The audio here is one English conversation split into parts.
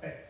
È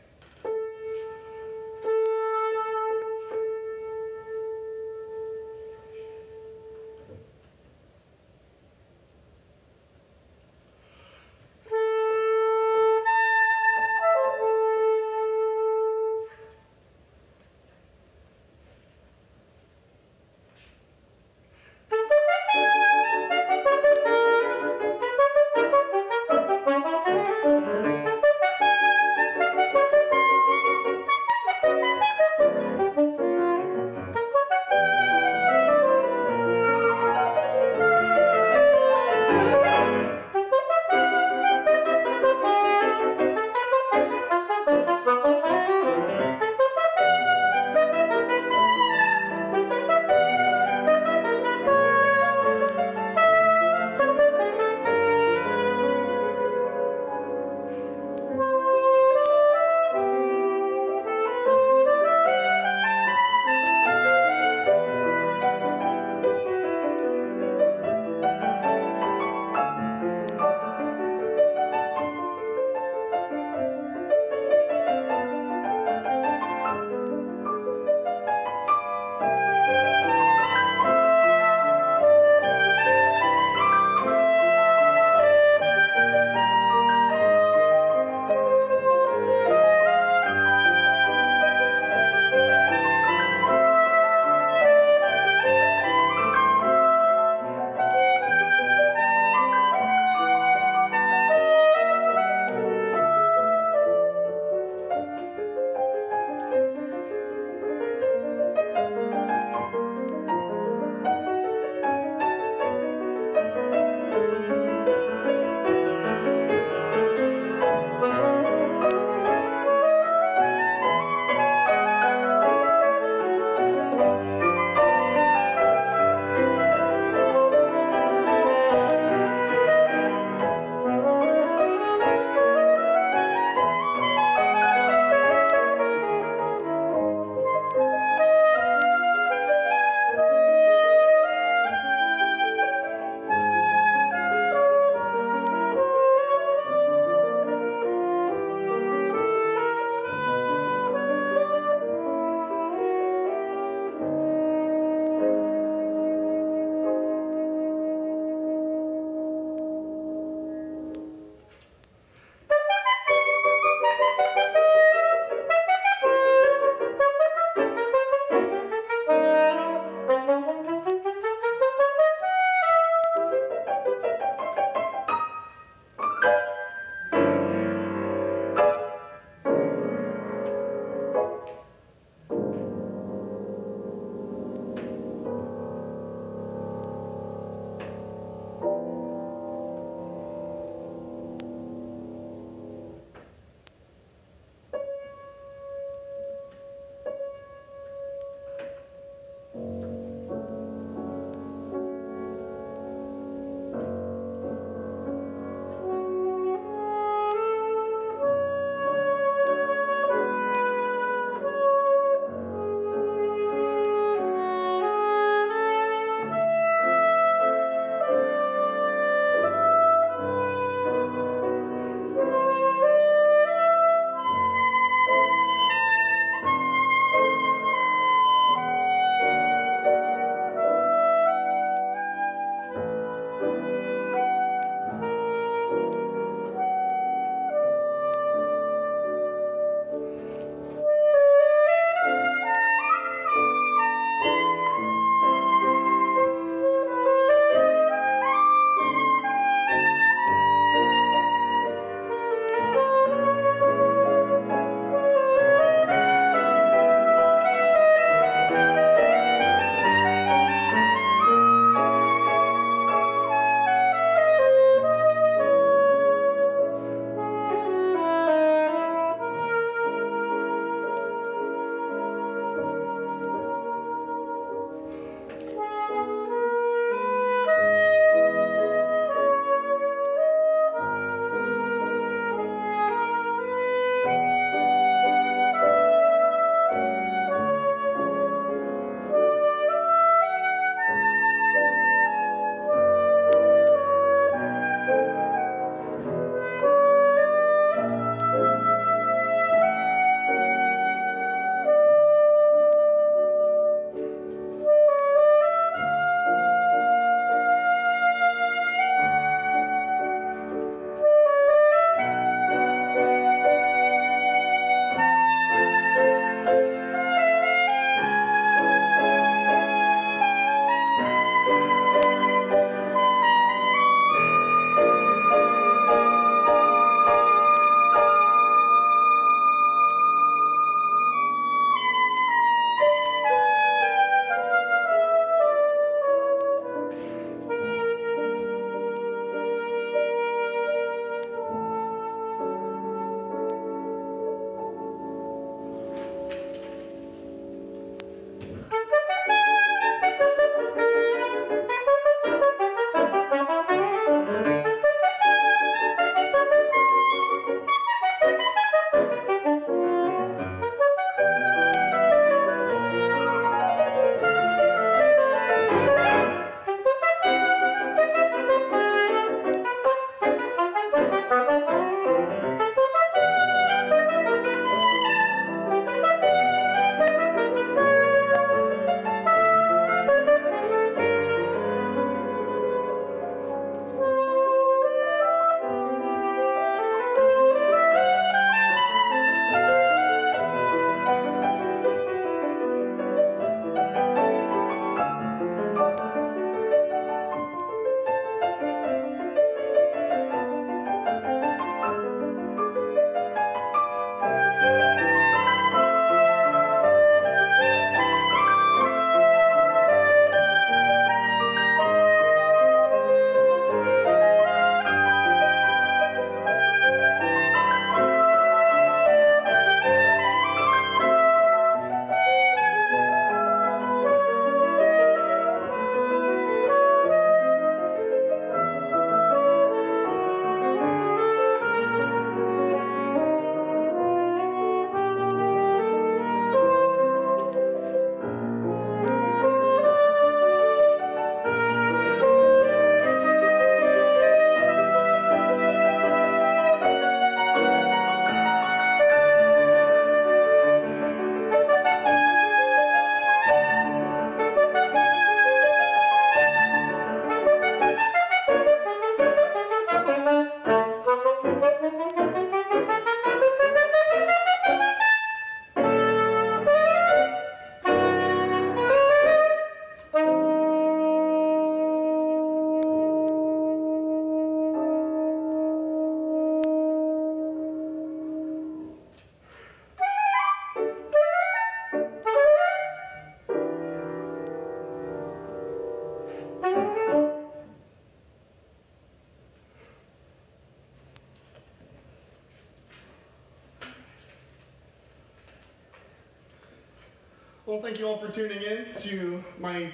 thank you all for tuning in to my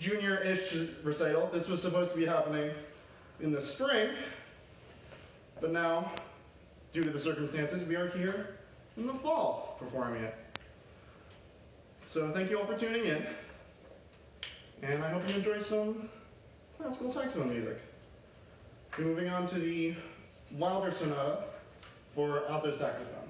junior-ish recital. This was supposed to be happening in the spring, but now, due to the circumstances, we are here in the fall performing it. So thank you all for tuning in, and I hope you enjoy some classical saxophone music. We're moving on to the Wilder Sonata for alto saxophone.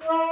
Bye.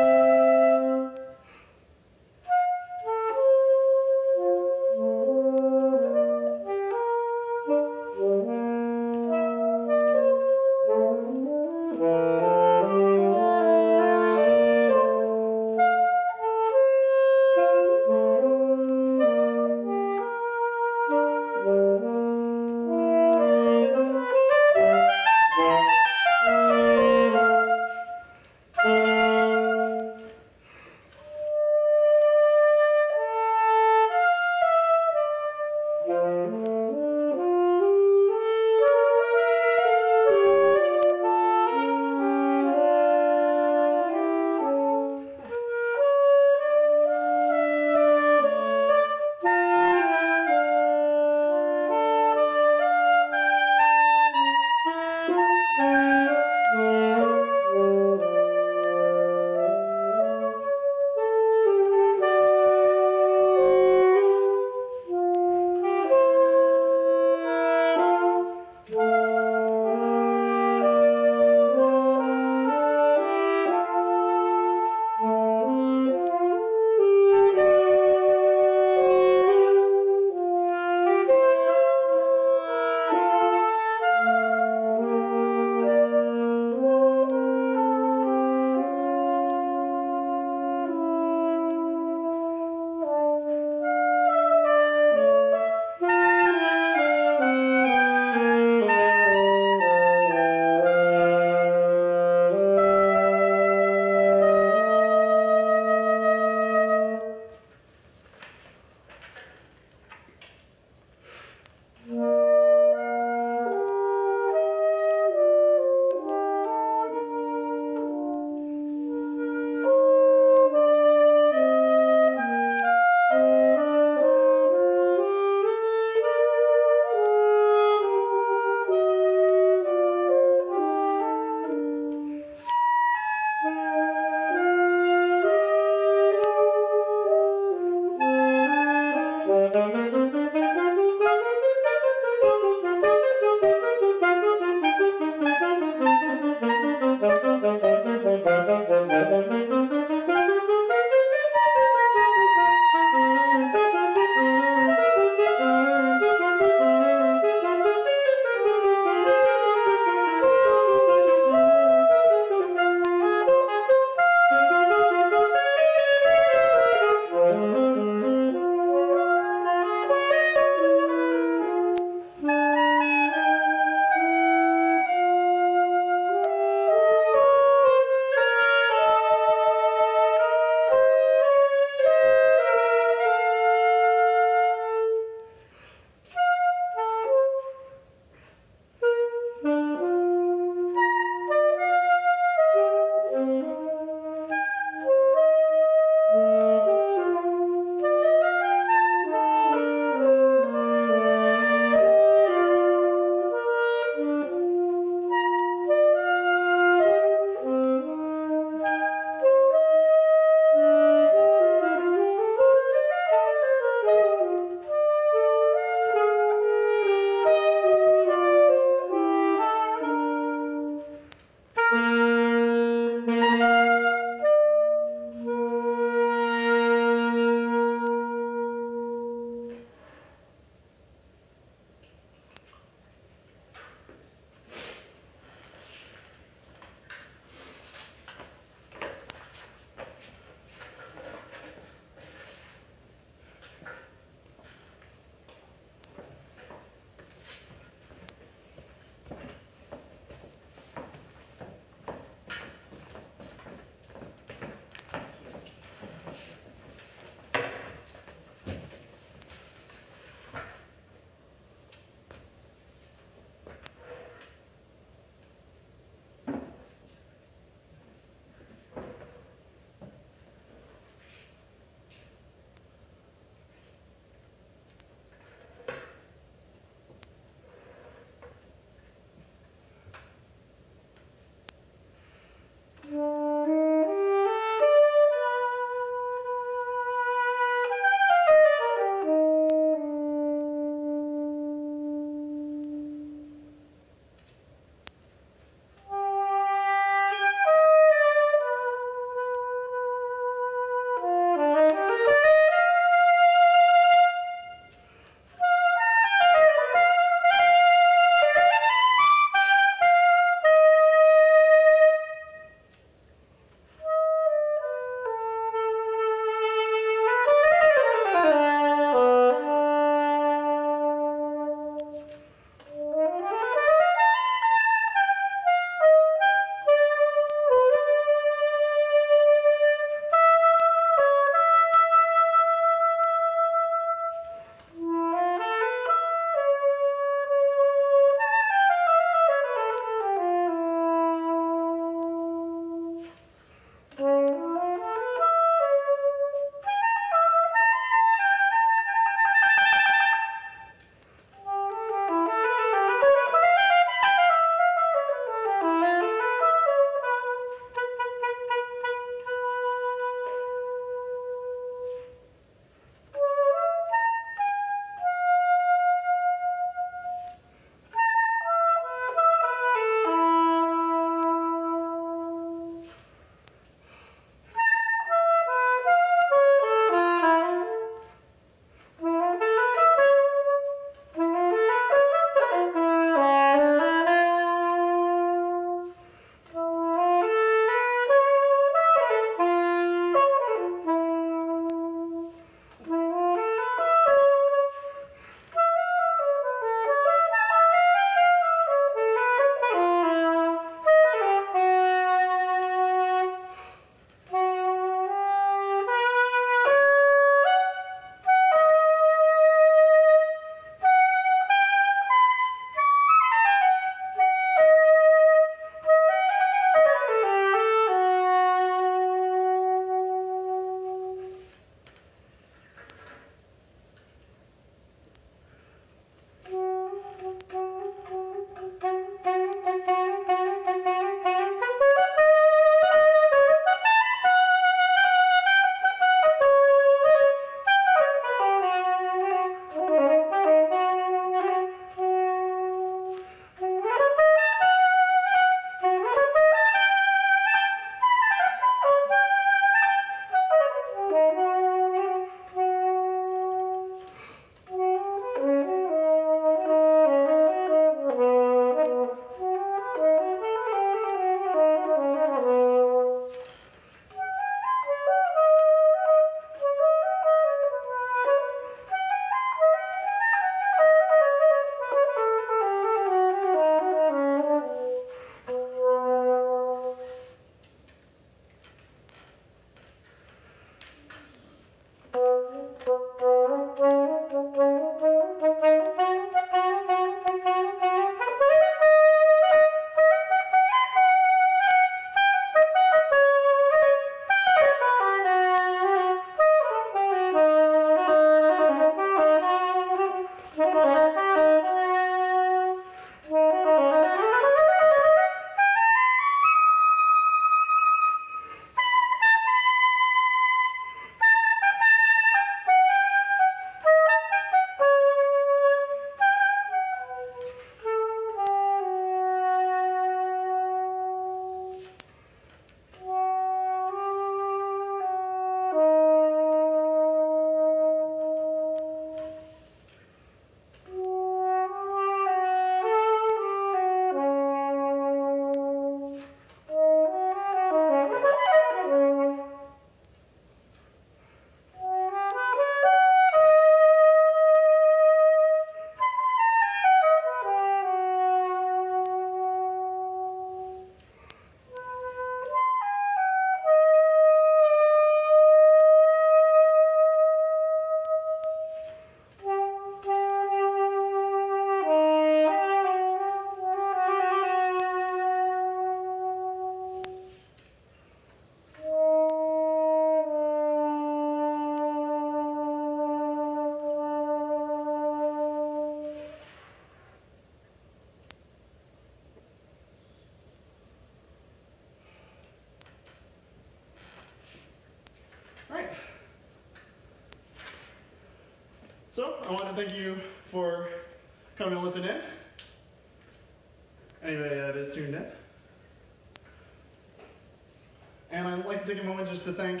To thank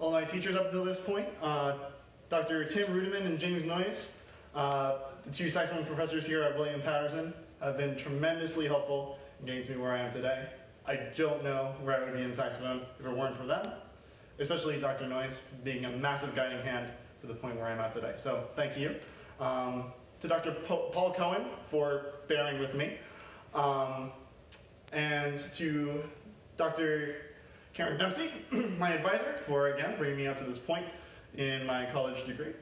all my teachers up to this point. Uh, Dr. Tim Ruedeman and James Noyes, uh, the two saxophone professors here at William Paterson, have been tremendously helpful in getting to me where I am today. I don't know where I would be in saxophone if it weren't for them, especially Dr. Noyes being a massive guiding hand to the point where I'm at today. So thank you. Um, to Dr. Po Paul Cohen for bearing with me. Um, and to Dr. Karen Dempsey, my advisor, for again bringing me up to this point in my college degree.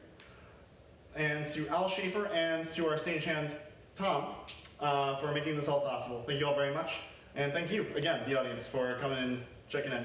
And to Al Schaefer and to our stagehand, Tom, uh, for making this all possible. Thank you all very much. And thank you, again, the audience, for coming and checking in.